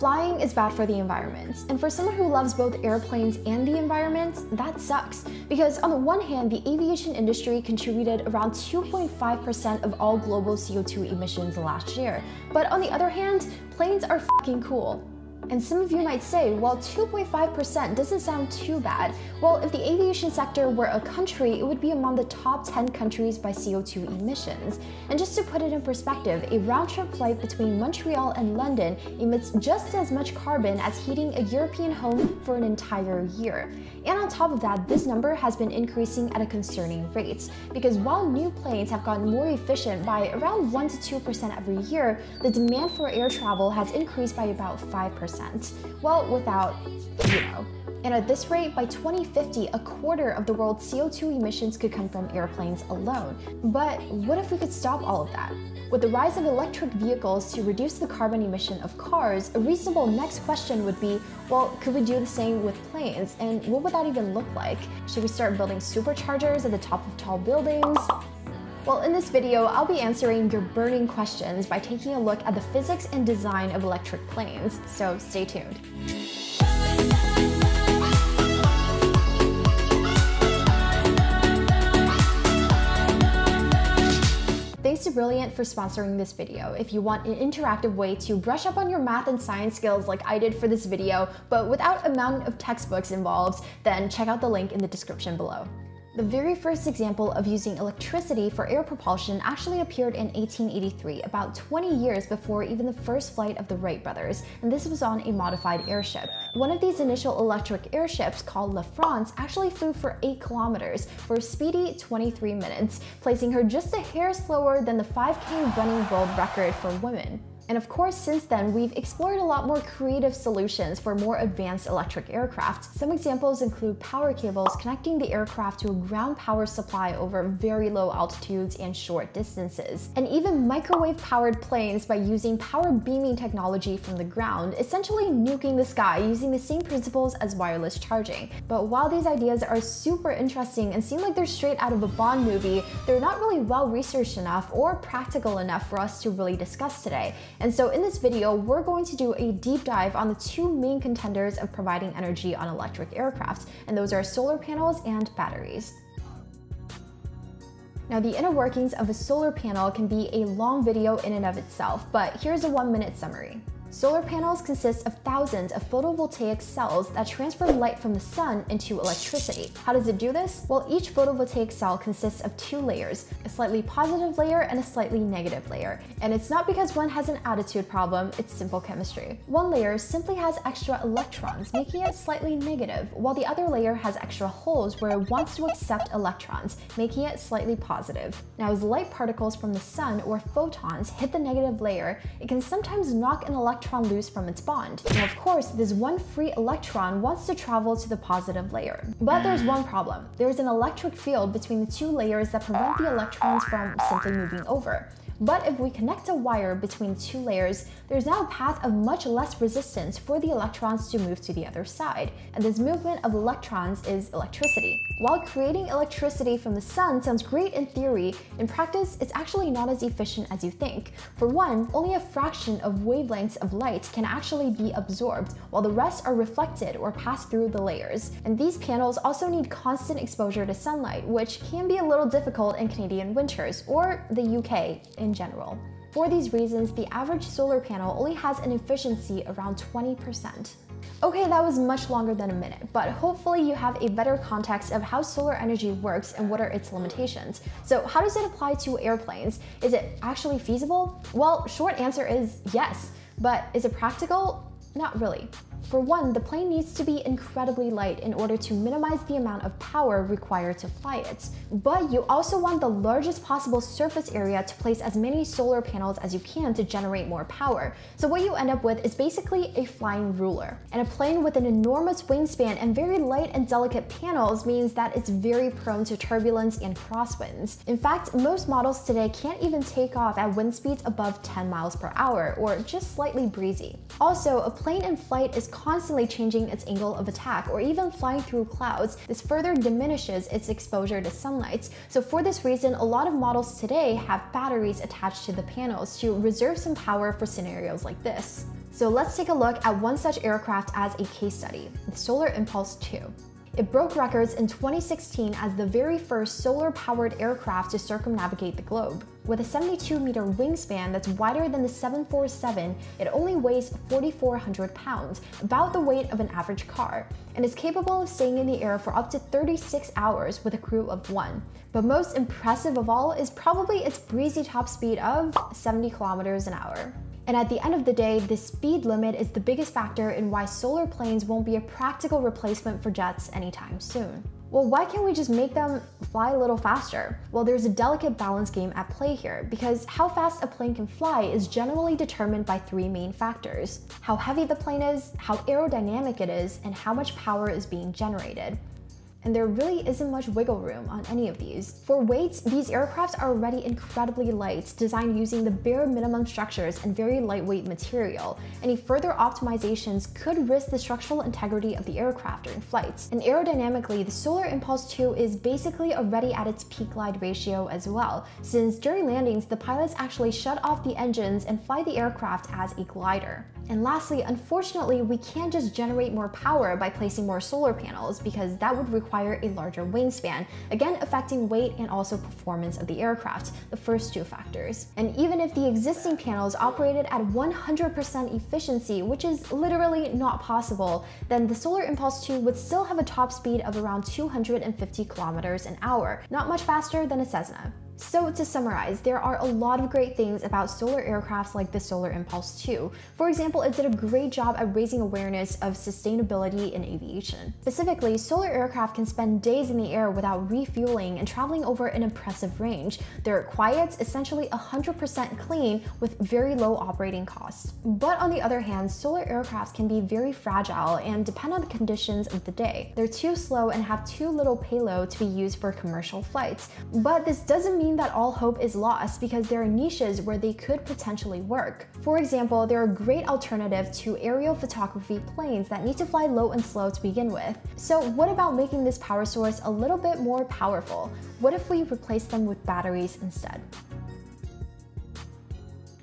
Flying is bad for the environment, and for someone who loves both airplanes and the environment, that sucks. Because on the one hand, the aviation industry contributed around 2.5% of all global CO2 emissions last year, but on the other hand, planes are fucking cool. And some of you might say, well, 2.5% doesn't sound too bad. Well, if the aviation sector were a country, it would be among the top 10 countries by CO2 emissions. And just to put it in perspective, a round trip flight between Montreal and London emits just as much carbon as heating a European home for an entire year. And on top of that, this number has been increasing at a concerning rate. Because while new planes have gotten more efficient by around 1 to 2% every year, the demand for air travel has increased by about 5%. Well, without, you know. And at this rate, by 2050, a quarter of the world's CO2 emissions could come from airplanes alone. But what if we could stop all of that? With the rise of electric vehicles to reduce the carbon emission of cars, a reasonable next question would be well, could we do the same with planes? And what would that even look like? Should we start building superchargers at the top of tall buildings? Well, in this video, I'll be answering your burning questions by taking a look at the physics and design of electric planes, so stay tuned. Thanks to Brilliant for sponsoring this video. If you want an interactive way to brush up on your math and science skills like I did for this video, but without a mountain of textbooks involved, then check out the link in the description below. The very first example of using electricity for air propulsion actually appeared in 1883, about 20 years before even the first flight of the Wright brothers, and this was on a modified airship. One of these initial electric airships, called La France, actually flew for 8 kilometers for a speedy 23 minutes, placing her just a hair slower than the 5k running world record for women. And of course, since then, we've explored a lot more creative solutions for more advanced electric aircraft. Some examples include power cables connecting the aircraft to a ground power supply over very low altitudes and short distances, and even microwave-powered planes by using power beaming technology from the ground, essentially nuking the sky using the same principles as wireless charging. But while these ideas are super interesting and seem like they're straight out of a Bond movie, they're not really well researched enough or practical enough for us to really discuss today. And so in this video, we're going to do a deep dive on the two main contenders of providing energy on electric aircraft, and those are solar panels and batteries. Now the inner workings of a solar panel can be a long video in and of itself, but here's a one minute summary. Solar panels consist of thousands of photovoltaic cells that transfer light from the sun into electricity. How does it do this? Well, each photovoltaic cell consists of two layers, a slightly positive layer and a slightly negative layer. And it's not because one has an attitude problem, it's simple chemistry. One layer simply has extra electrons, making it slightly negative, while the other layer has extra holes where it wants to accept electrons, making it slightly positive. Now, as light particles from the sun or photons hit the negative layer, it can sometimes knock an electron electron loose from its bond. Of course, this one free electron wants to travel to the positive layer. But there's one problem. There's an electric field between the two layers that prevent the electrons from simply moving over. But if we connect a wire between two layers, there's now a path of much less resistance for the electrons to move to the other side. And this movement of electrons is electricity. While creating electricity from the sun sounds great in theory, in practice, it's actually not as efficient as you think. For one, only a fraction of wavelengths of light can actually be absorbed, while the rest are reflected or pass through the layers. And these panels also need constant exposure to sunlight, which can be a little difficult in Canadian winters, or the UK in in general. For these reasons, the average solar panel only has an efficiency around 20%. Okay, that was much longer than a minute, but hopefully you have a better context of how solar energy works and what are its limitations. So how does it apply to airplanes? Is it actually feasible? Well, short answer is yes, but is it practical? Not really. For one, the plane needs to be incredibly light in order to minimize the amount of power required to fly it. But you also want the largest possible surface area to place as many solar panels as you can to generate more power. So what you end up with is basically a flying ruler. And a plane with an enormous wingspan and very light and delicate panels means that it's very prone to turbulence and crosswinds. In fact, most models today can't even take off at wind speeds above 10 miles per hour or just slightly breezy. Also, a plane in flight is constantly changing its angle of attack or even flying through clouds, this further diminishes its exposure to sunlight. So for this reason, a lot of models today have batteries attached to the panels to reserve some power for scenarios like this. So let's take a look at one such aircraft as a case study, the Solar Impulse 2. It broke records in 2016 as the very first solar powered aircraft to circumnavigate the globe. With a 72 meter wingspan that's wider than the 747, it only weighs 4,400 pounds, about the weight of an average car, and is capable of staying in the air for up to 36 hours with a crew of one. But most impressive of all is probably its breezy top speed of 70 kilometers an hour. And at the end of the day, the speed limit is the biggest factor in why solar planes won't be a practical replacement for jets anytime soon. Well, why can't we just make them fly a little faster? Well, there's a delicate balance game at play here because how fast a plane can fly is generally determined by three main factors how heavy the plane is, how aerodynamic it is, and how much power is being generated and there really isn't much wiggle room on any of these. For weights, these aircrafts are already incredibly light, designed using the bare minimum structures and very lightweight material. Any further optimizations could risk the structural integrity of the aircraft during flights. And aerodynamically, the Solar Impulse 2 is basically already at its peak glide ratio as well, since during landings, the pilots actually shut off the engines and fly the aircraft as a glider. And lastly, unfortunately, we can't just generate more power by placing more solar panels because that would require a larger wingspan, again affecting weight and also performance of the aircraft, the first two factors. And even if the existing panels operated at 100% efficiency, which is literally not possible, then the Solar Impulse 2 would still have a top speed of around 250 kilometers an hour, not much faster than a Cessna. So to summarize, there are a lot of great things about solar aircrafts like the Solar Impulse 2. For example, it did a great job at raising awareness of sustainability in aviation. Specifically, solar aircraft can spend days in the air without refueling and traveling over an impressive range. They're quiet, essentially 100% clean with very low operating costs. But on the other hand, solar aircrafts can be very fragile and depend on the conditions of the day. They're too slow and have too little payload to be used for commercial flights. But this doesn't mean mean that all hope is lost because there are niches where they could potentially work. For example, they're a great alternative to aerial photography planes that need to fly low and slow to begin with. So what about making this power source a little bit more powerful? What if we replace them with batteries instead?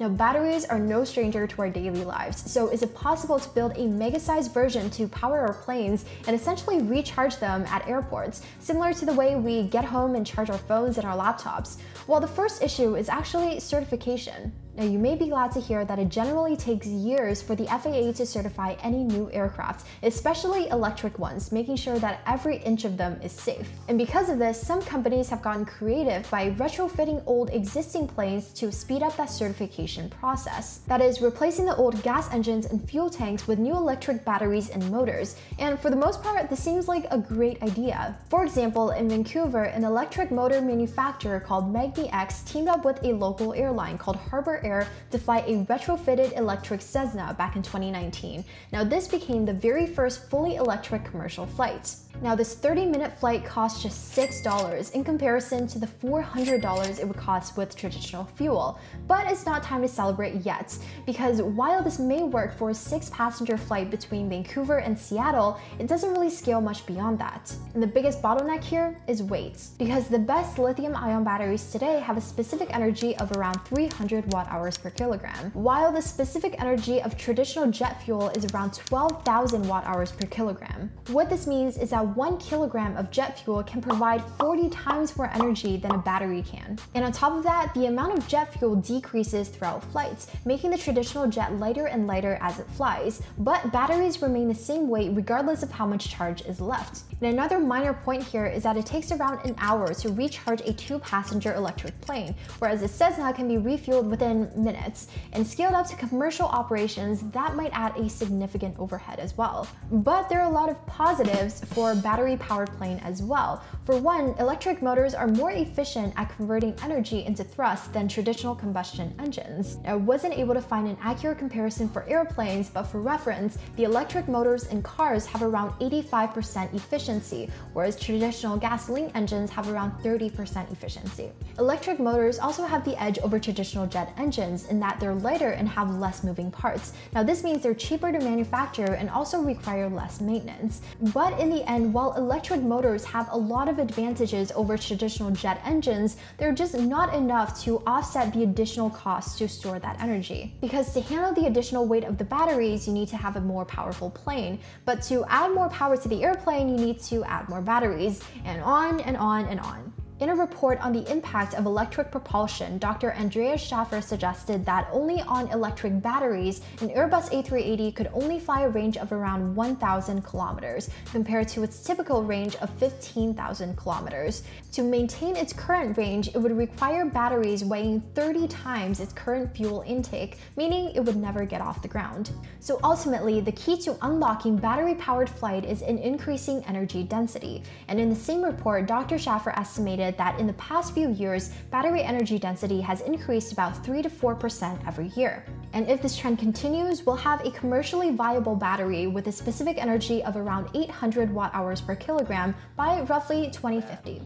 Now, batteries are no stranger to our daily lives, so is it possible to build a mega-sized version to power our planes and essentially recharge them at airports, similar to the way we get home and charge our phones and our laptops? Well, the first issue is actually certification. Now, you may be glad to hear that it generally takes years for the FAA to certify any new aircraft, especially electric ones, making sure that every inch of them is safe. And because of this, some companies have gotten creative by retrofitting old existing planes to speed up that certification process. That is, replacing the old gas engines and fuel tanks with new electric batteries and motors. And for the most part, this seems like a great idea. For example, in Vancouver, an electric motor manufacturer called magniX teamed up with a local airline called Harbour Air to fly a retrofitted electric Cessna back in 2019. Now, this became the very first fully electric commercial flight. Now, this 30 minute flight costs just $6 in comparison to the $400 it would cost with traditional fuel. But it's not time to celebrate yet, because while this may work for a six passenger flight between Vancouver and Seattle, it doesn't really scale much beyond that. And the biggest bottleneck here is weight, because the best lithium ion batteries today have a specific energy of around 300 watt hours per kilogram, while the specific energy of traditional jet fuel is around 12,000 watt hours per kilogram. What this means is that one kilogram of jet fuel can provide 40 times more energy than a battery can. And on top of that, the amount of jet fuel decreases throughout flights, making the traditional jet lighter and lighter as it flies, but batteries remain the same weight regardless of how much charge is left. And another minor point here is that it takes around an hour to recharge a two-passenger electric plane, whereas a Cessna can be refueled within minutes, and scaled up to commercial operations, that might add a significant overhead as well. But there are a lot of positives for battery powered plane as well. For one, electric motors are more efficient at converting energy into thrust than traditional combustion engines. I wasn't able to find an accurate comparison for airplanes, but for reference, the electric motors in cars have around 85% efficiency, whereas traditional gasoline engines have around 30% efficiency. Electric motors also have the edge over traditional jet engines engines in that they're lighter and have less moving parts. Now this means they're cheaper to manufacture and also require less maintenance. But in the end, while electric motors have a lot of advantages over traditional jet engines, they're just not enough to offset the additional costs to store that energy. Because to handle the additional weight of the batteries, you need to have a more powerful plane. But to add more power to the airplane, you need to add more batteries, and on and on and on. In a report on the impact of electric propulsion, Dr. Andreas Schäfer suggested that only on electric batteries, an Airbus A380 could only fly a range of around 1,000 kilometers, compared to its typical range of 15,000 kilometers. To maintain its current range, it would require batteries weighing 30 times its current fuel intake, meaning it would never get off the ground. So ultimately, the key to unlocking battery-powered flight is in increasing energy density. And in the same report, Dr. Schäfer estimated estimated that in the past few years, battery energy density has increased about 3 to 4% every year. And if this trend continues, we'll have a commercially viable battery with a specific energy of around 800 watt hours per kilogram by roughly 2050.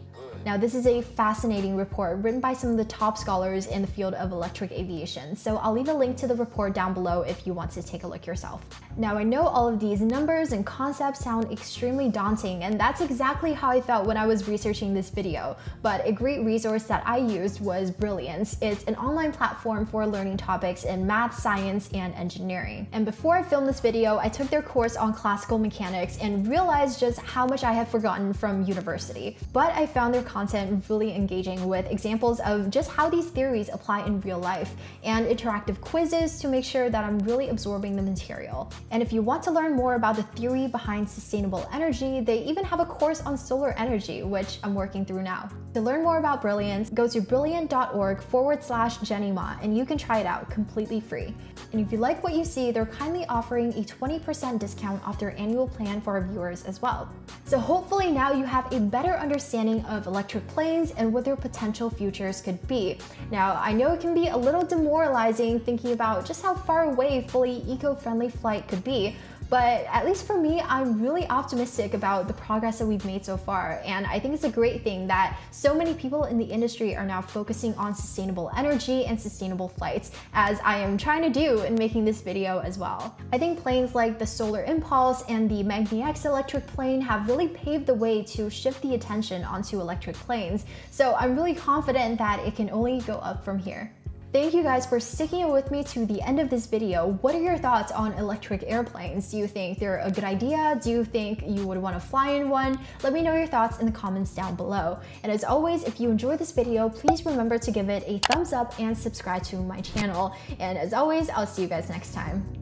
Now, this is a fascinating report written by some of the top scholars in the field of electric aviation, so I'll leave a link to the report down below if you want to take a look yourself. Now, I know all of these numbers and concepts sound extremely daunting, and that's exactly how I felt when I was researching this video, but a great resource that I used was Brilliance. It's an online platform for learning topics in math, science, and engineering. And before I filmed this video, I took their course on classical mechanics and realized just how much I had forgotten from university. But I found their content really engaging with examples of just how these theories apply in real life and interactive quizzes to make sure that I'm really absorbing the material. And if you want to learn more about the theory behind sustainable energy, they even have a course on solar energy, which I'm working through now. To learn more about Brilliance, go to brilliant.org forward slash Jenny Ma and you can try it out completely free. And if you like what you see, they're kindly offering a 20% discount off their annual plan for our viewers as well. So hopefully now you have a better understanding of electric planes and what their potential futures could be. Now, I know it can be a little demoralizing thinking about just how far away fully eco-friendly flight could be, but at least for me, I'm really optimistic about the progress that we've made so far. And I think it's a great thing that so many people in the industry are now focusing on sustainable energy and sustainable flights, as I am trying to do in making this video as well. I think planes like the Solar Impulse and the X electric plane have really paved the way to shift the attention onto electric planes. So I'm really confident that it can only go up from here. Thank you guys for sticking with me to the end of this video. What are your thoughts on electric airplanes? Do you think they're a good idea? Do you think you would want to fly in one? Let me know your thoughts in the comments down below. And as always, if you enjoyed this video, please remember to give it a thumbs up and subscribe to my channel. And as always, I'll see you guys next time.